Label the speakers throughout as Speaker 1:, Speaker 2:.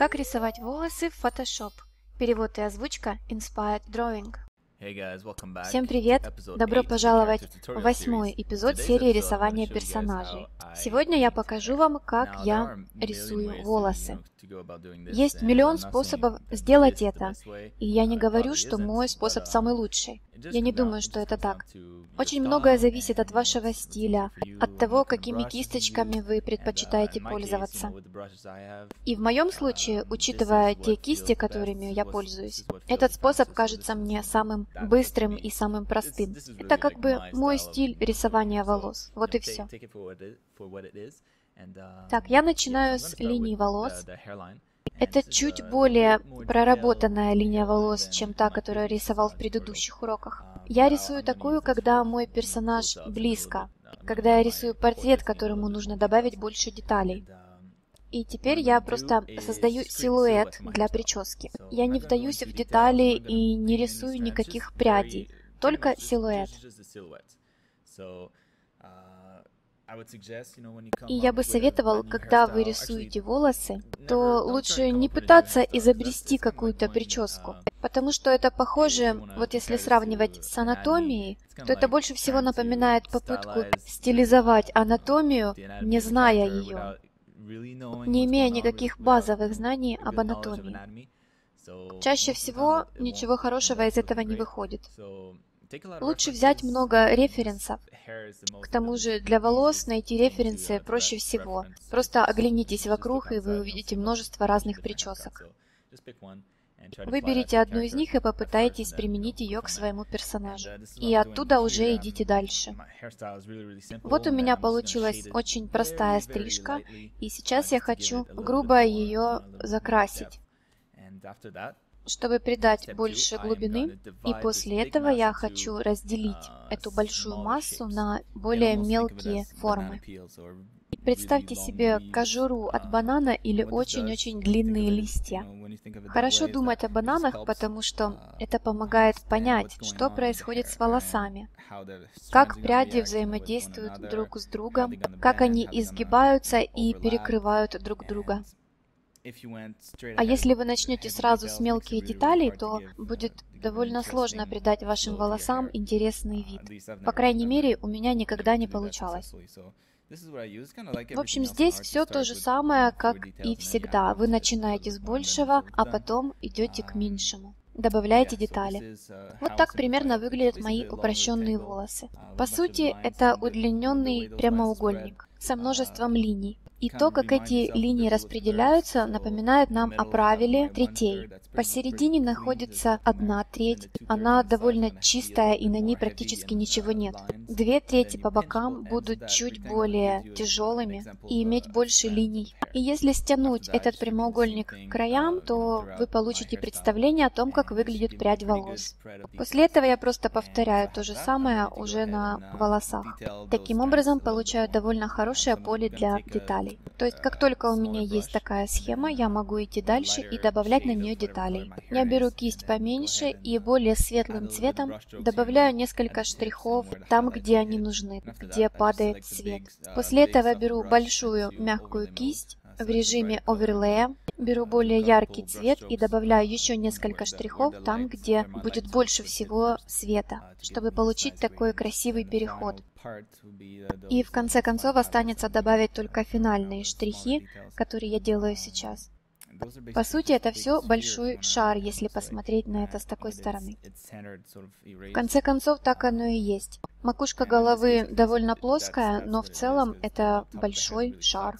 Speaker 1: Как рисовать волосы в Photoshop? Перевод и озвучка Inspired Drawing. Всем привет! Добро пожаловать в восьмой эпизод серии рисования персонажей. Сегодня я покажу вам, как я рисую волосы. Есть миллион способов сделать это, и я не говорю, что мой способ самый лучший. Я не думаю, что это так. Очень многое зависит от вашего стиля, от того, какими кисточками вы предпочитаете пользоваться. И в моем случае, учитывая те кисти, которыми я пользуюсь, этот способ кажется мне самым быстрым и самым простым. Это как бы мой стиль рисования волос. Вот и все. Так, я начинаю с линии волос. Это чуть более проработанная линия волос, чем та, которую я рисовал в предыдущих уроках. Я рисую такую, когда мой персонаж близко, когда я рисую портрет, которому нужно добавить больше деталей. И теперь я просто создаю силуэт для прически. Я не вдаюсь в детали и не рисую никаких прядей, только силуэт. И я бы советовал, когда вы рисуете волосы, то лучше не пытаться изобрести какую-то прическу, потому что это похоже, вот если сравнивать с анатомией, то это больше всего напоминает попытку стилизовать анатомию, не зная ее, не имея никаких базовых знаний об анатомии. Чаще всего ничего хорошего из этого не выходит. Лучше взять много референсов. К тому же для волос найти референсы проще всего. Просто оглянитесь вокруг, и вы увидите множество разных причесок. Выберите одну из них и попытайтесь применить ее к своему персонажу. И оттуда уже идите дальше. Вот у меня получилась очень простая стрижка, и сейчас я хочу грубо ее закрасить чтобы придать больше глубины, и после этого я хочу разделить эту большую массу на более мелкие формы. Представьте себе кожуру от банана или очень-очень длинные листья. Хорошо думать о бананах, потому что это помогает понять, что происходит с волосами, как пряди взаимодействуют друг с другом, как они изгибаются и перекрывают друг друга. А если вы начнете сразу с мелких деталей, то будет довольно сложно придать вашим волосам интересный вид. По крайней мере, у меня никогда не получалось. В общем, здесь все то же самое, как и всегда. Вы начинаете с большего, а потом идете к меньшему. Добавляете детали. Вот так примерно выглядят мои упрощенные волосы. По сути, это удлиненный прямоугольник со множеством линий. И то, как эти линии распределяются, напоминает нам о правиле третей. Посередине находится одна треть, она довольно чистая и на ней практически ничего нет. Две трети по бокам будут чуть более тяжелыми и иметь больше линий. И если стянуть этот прямоугольник к краям, то вы получите представление о том, как выглядит прядь волос. После этого я просто повторяю то же самое уже на волосах. Таким образом, получаю довольно хорошее поле для деталей деталей. То есть, как только у меня есть такая схема, я могу идти дальше и добавлять на нее деталей. Я беру кисть поменьше и более светлым цветом добавляю несколько штрихов там, где они нужны, где падает свет. После этого беру большую мягкую кисть в режиме оверлея, беру более яркий цвет и добавляю еще несколько штрихов там, где будет больше всего света, чтобы получить такой красивый переход. И в конце концов останется добавить только финальные штрихи, которые я делаю сейчас. По сути, это все большой шар, если посмотреть на это с такой стороны. В конце концов, так оно и есть. Макушка головы довольно плоская, но в целом это большой шар.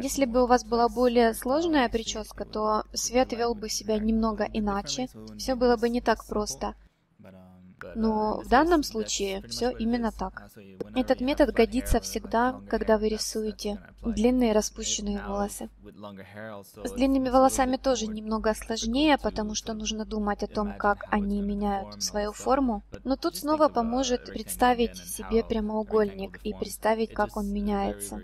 Speaker 1: Если бы у вас была более сложная прическа, то свет вел бы себя немного иначе, все было бы не так просто. Но в данном случае все именно так. Этот метод годится всегда, когда вы рисуете длинные распущенные волосы. С длинными волосами тоже немного сложнее, потому что нужно думать о том, как они меняют свою форму. Но тут снова поможет представить себе прямоугольник и представить, как он меняется.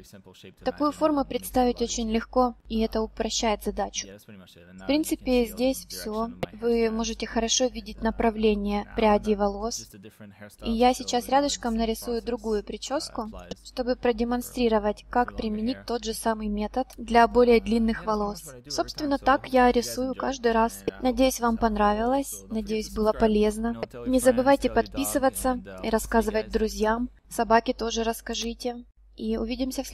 Speaker 1: Такую форму представить очень легко, и это упрощает задачу. В принципе, здесь все. Вы можете хорошо видеть направление прядей волос. И я сейчас рядышком нарисую другую прическу, чтобы продемонстрировать, как применить тот же самый метод для более длинных волос. Собственно, так я рисую каждый раз. Надеюсь, вам понравилось, надеюсь, было полезно. Не забывайте подписываться и рассказывать друзьям. Собаке тоже расскажите. И увидимся в